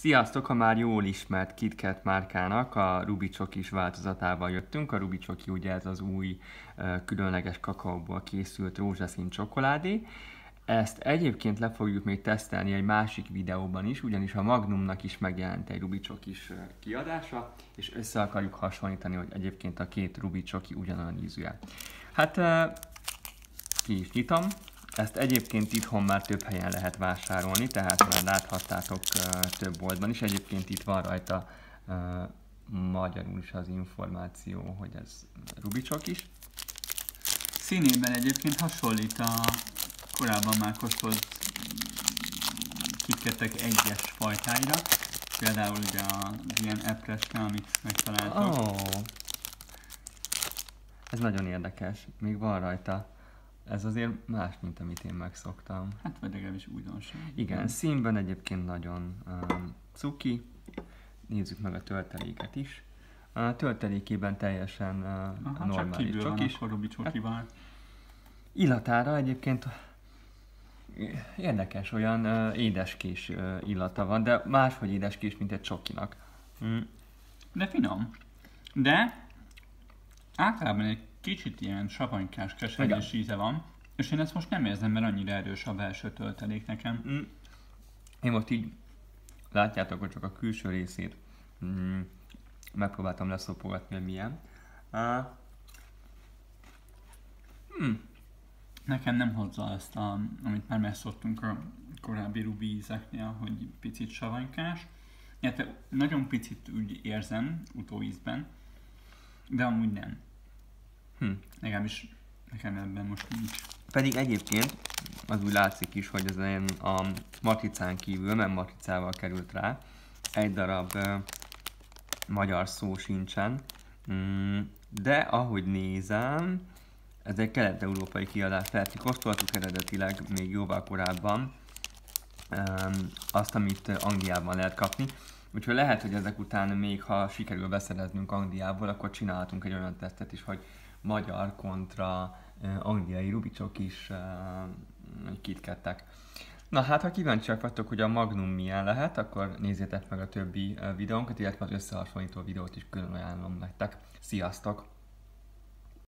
Sziasztok! Ha már jól ismert KitKat márkának a is változatával jöttünk. A Ruby Csoki ugye ez az új különleges kakaóból készült rózsaszín csokoládé. Ezt egyébként le fogjuk még tesztelni egy másik videóban is, ugyanis a Magnumnak is megjelent egy Ruby is kiadása, és össze akarjuk hasonlítani, hogy egyébként a két Ruby Csoki ugyanolyan ízű -e. Hát ki is nyitom, ezt egyébként itthon már több helyen lehet vásárolni, tehát már láthattátok több boltban is. Egyébként itt van rajta magyarul is az információ, hogy ez rubicsok is. Színében egyébként hasonlít a korábban már kóstolt kiketek egyes fajtáira. Például ugye az ilyen epreske, amit megtaláltok. Oh. Ez nagyon érdekes. Még van rajta ez azért más, mint amit én megszoktam. Hát vagy legalábbis újdonság. Igen, nem? színben egyébként nagyon um, cuki. Nézzük meg a tölteléket is. A töltelékében teljesen uh, Aha, normális. Csak, csak is. Hát, illatára egyébként érdekes, olyan uh, édeskés uh, illata van, de máshogy édeskés, mint egy csokinak. Mm. De finom. De általában egy kicsit ilyen savanykás, keserűs íze van, és én ezt most nem érzem, mert annyira erős a belső töltelék nekem. Mm. Én most így látjátok, hogy csak a külső részét mm, megpróbáltam leszopogatni, hogy milyen. Uh, mm. Nekem nem hozza ezt, a, amit már megszoktunk a korábbi rubi ízeknél, hogy picit savanykás. Illetve nagyon picit úgy érzem utóízben, de amúgy nem. Hm. Legalábbis nekem ebben most nincs. Pedig egyébként az úgy látszik is, hogy az ilyen a matricán kívül, mert matricával került rá, egy darab uh, magyar szó sincsen, mm, de ahogy nézem, ez egy kelet-európai kiadás, tehát kóstoltuk eredetileg még jóval korábban um, azt, amit Angliában lehet kapni. Úgyhogy lehet, hogy ezek után még ha sikerül beszereznünk Angliából, akkor csinálhatunk egy olyan tesztet is, hogy magyar kontra angliai rubicsok is kitkettek. Na hát, ha kíváncsiak vagytok, hogy a Magnum milyen lehet, akkor nézzétek meg a többi videónkat, illetve az összehasonlító videót is külön ajánlom nektek. Sziasztok!